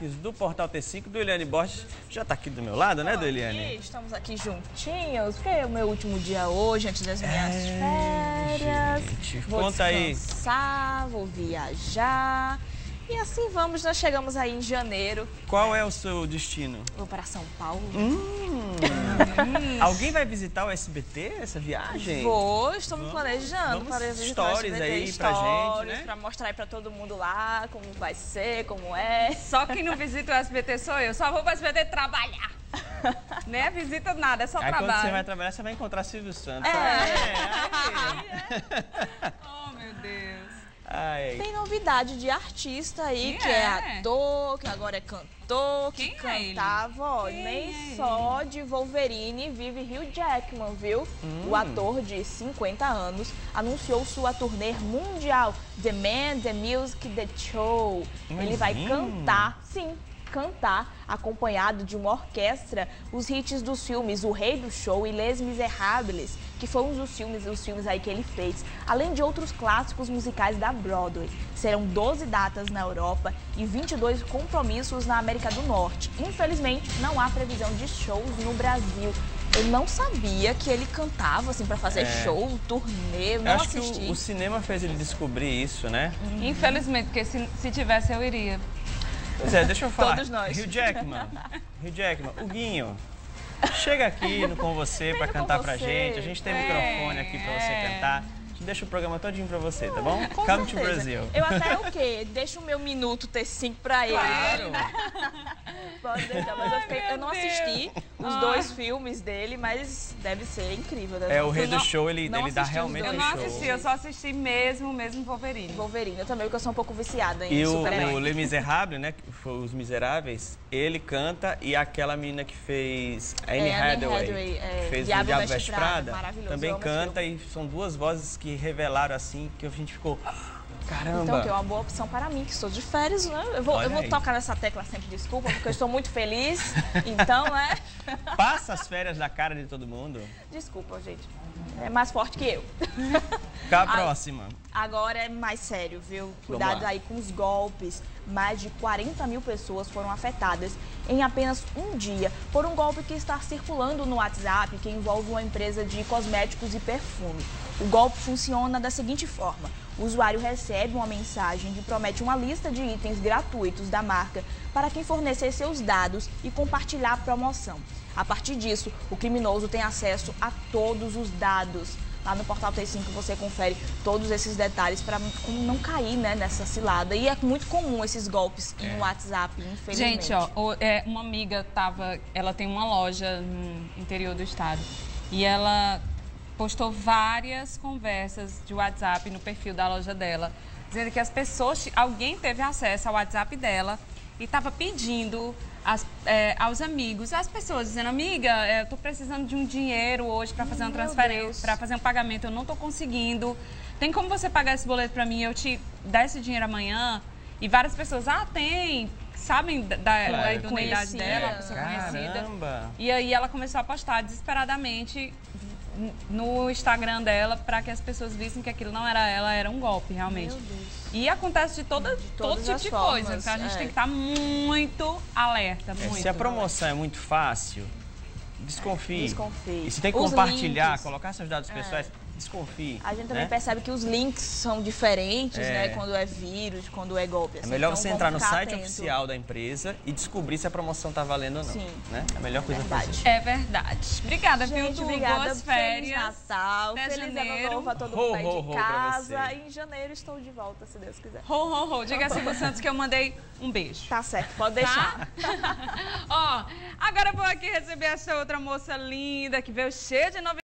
destaques do Portal T5 do Eliane Borges. Já está aqui do meu lado, né, do Eliane? Estamos aqui juntinhos, porque é o meu último dia hoje, antes das minhas é, férias. Gente, vou conta descansar, aí. vou viajar. E assim vamos, nós chegamos aí em janeiro. Qual é o seu destino? Vou para São Paulo. Hum. Alguém vai visitar o SBT essa viagem? Vou, estou me planejando para visitar stories o SBT. aí pra gente, né? Para mostrar aí para todo mundo lá como vai ser, como é. Só quem não visita o SBT sou eu, só vou para o SBT trabalhar. né? Visita nada, é só aí, trabalho. quando você vai trabalhar, você vai encontrar Silvio Santos. É. é. é. Ai. Tem novidade de artista aí, Quem que é? é? ator, que agora é cantor, Quem que é cantava, ó, Quem nem é só de Wolverine vive Hugh Jackman, viu? Hum. O ator de 50 anos anunciou sua turnê mundial, The Man, The Music, The Show. Ele vai cantar, sim, cantar, acompanhado de uma orquestra, os hits dos filmes O Rei do Show e Les Miserables, que foram um dos filmes, os filmes aí que ele fez, além de outros clássicos musicais da Broadway. Serão 12 datas na Europa e 22 compromissos na América do Norte. Infelizmente, não há previsão de shows no Brasil. Eu não sabia que ele cantava, assim, para fazer é. show, turnê, eu não acho assisti. que o, o, cinema fez ele descobrir isso, né? Uhum. Infelizmente, porque se, se tivesse eu iria. Pois é, deixa eu falar. Todos nós. Rio Jackman, Rio Jackman, o Guinho, chega aqui com você para cantar pra gente. A gente tem é, microfone aqui para você é. cantar deixa o programa todinho pra você, tá bom? Com Come certeza. to Brasil. Eu até o quê? Deixa o meu minuto T5 pra ele. Claro. Pode deixar, mas eu, fiquei, eu não assisti os dois filmes dele, mas deve ser incrível. Deve é, o Rei do Show, ele, ele dá realmente Eu não assisti, eu só assisti mesmo, mesmo Wolverine. Wolverine, eu também, porque eu sou um pouco viciada em E o, o Les Miserables, né, que foi Os Miseráveis, ele canta e aquela menina que fez Anne é, Hathaway, Hathaway é, fez Diabo o Diabo Veste Prada, também canta e são duas vozes que revelaram assim, que a gente ficou... Caramba. Então, que é uma boa opção para mim, que estou de férias, né? Eu vou, eu vou tocar nessa tecla sempre, desculpa, porque eu estou muito feliz. Então, né? Passa as férias da cara de todo mundo. Desculpa, gente. É mais forte que eu. Cá a próxima. Agora é mais sério, viu? Cuidado aí com os golpes. Mais de 40 mil pessoas foram afetadas em apenas um dia por um golpe que está circulando no WhatsApp que envolve uma empresa de cosméticos e perfume. O golpe funciona da seguinte forma: o usuário recebe uma mensagem que promete uma lista de itens gratuitos da marca para quem fornecer seus dados e compartilhar a promoção. A partir disso, o criminoso tem acesso a todos os dados. Lá no portal T5 você confere todos esses detalhes para não cair né, nessa cilada. E é muito comum esses golpes é. no WhatsApp, infelizmente. Gente, ó, é, uma amiga tava. Ela tem uma loja no interior do estado. E ela postou várias conversas de WhatsApp no perfil da loja dela, dizendo que as pessoas, alguém teve acesso ao WhatsApp dela e estava pedindo as, é, aos amigos, as pessoas dizendo, amiga, é, eu estou precisando de um dinheiro hoje para fazer uma transferência, para fazer um pagamento, eu não estou conseguindo. Tem como você pagar esse boleto para mim? Eu te dar esse dinheiro amanhã? E várias pessoas, ah, tem, sabem da, claro. da idoneidade dela, a pessoa conhecida. E aí ela começou a postar desesperadamente no Instagram dela para que as pessoas vissem que aquilo não era ela, era um golpe, realmente. E acontece de, toda, de todo tipo de formas, coisa. Então a gente é. tem que estar muito alerta. Muito. É, se a promoção é muito fácil, desconfie. Desconfie. E se tem que Os compartilhar, links. colocar seus dados é. pessoais, desconfie. A gente também né? percebe que os links são diferentes, é. né? Quando é vírus, quando é golpe. Assim. É melhor então, você entrar no site atento. oficial da empresa e descobrir se a promoção está valendo ou não. Sim. Né? É a melhor coisa verdade. fazer. É verdade. Obrigada, gente, Pinto. Obrigada. Boas férias. Feliz Natal. Até Feliz janeiro. ano novo a todo mundo ho, ho, de casa. E em janeiro estou de volta, se Deus quiser. Ho, ho, ho. Diga a Silvio Santos que eu mandei um beijo. Tá certo, pode deixar. Tá? Ó, agora eu vou aqui receber essa outra moça linda que veio cheia de novidades.